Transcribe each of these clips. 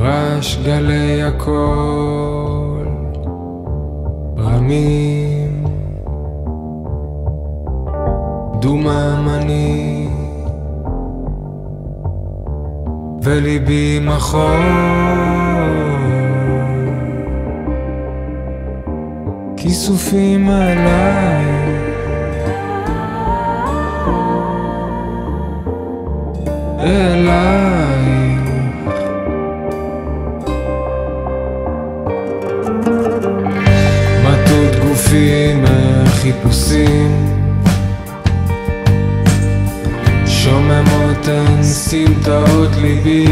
רעש גלי הקול, רמים, דוממני, וליבי מחול, כיסופים עליי. מטות גופים חיפושים שוממות הן סמטאות ליבי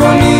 one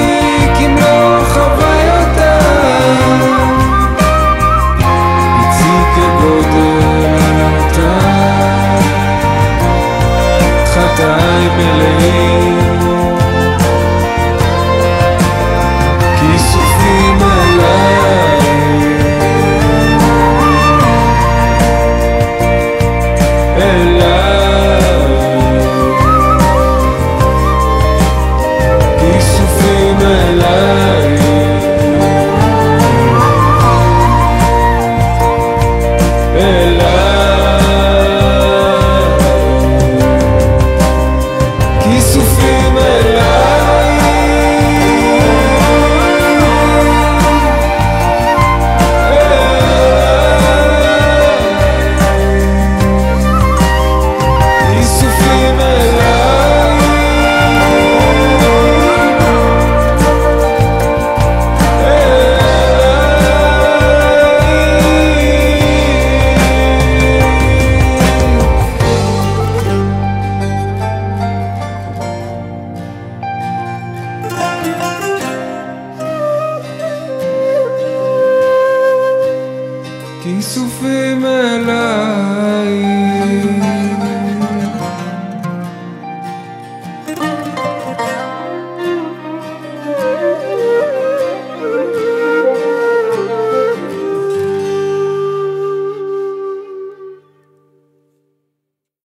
souffler ma